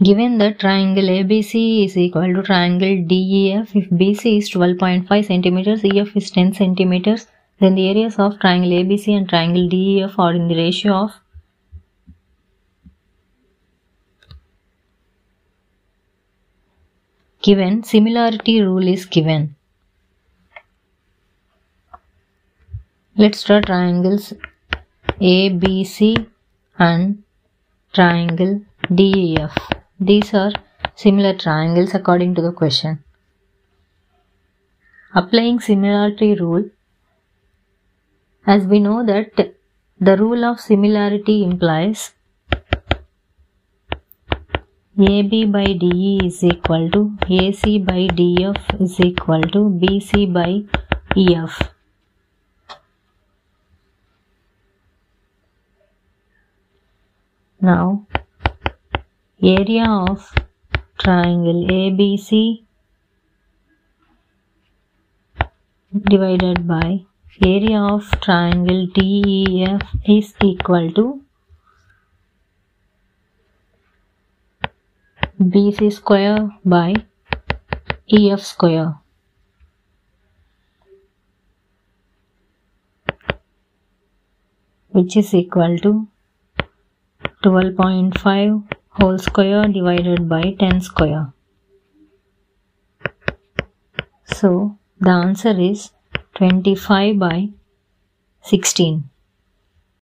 Given that triangle ABC is equal to triangle DEF, if BC is 12.5 centimeters, EF is 10 centimeters, then the areas of triangle ABC and triangle DEF are in the ratio of given similarity rule is given. Let's draw triangles ABC and triangle DEF. These are similar triangles according to the question. Applying similarity rule, as we know that the rule of similarity implies AB by DE is equal to AC by DF is equal to BC by EF. Now, area of triangle ABC divided by area of triangle DEF is equal to BC square by EF square. which is equal to 12.5 whole square divided by 10 square. So the answer is 25 by 16.